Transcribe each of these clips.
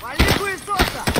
Вали хуесоса!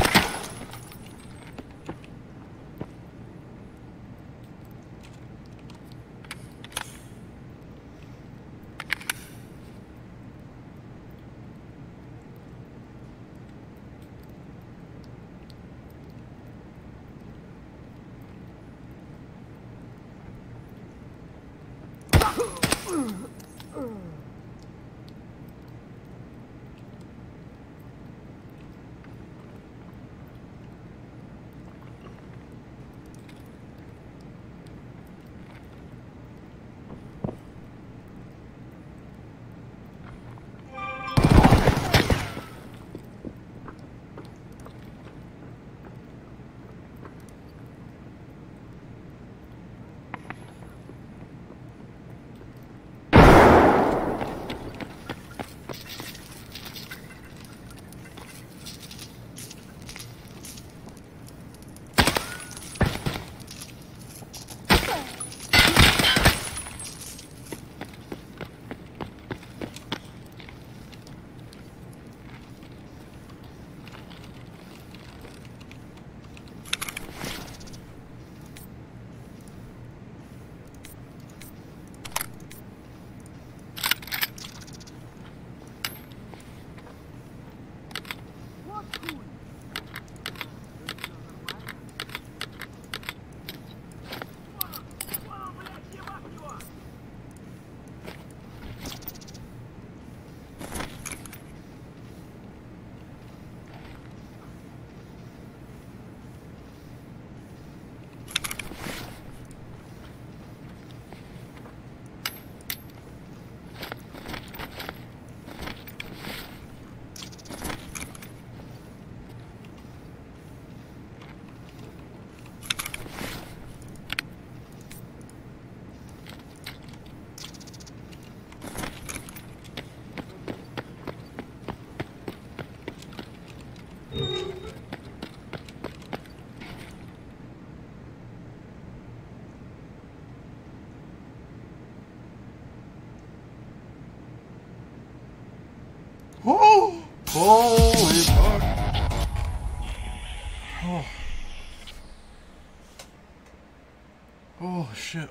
Oh! Holy fuck! Oh. Oh shit.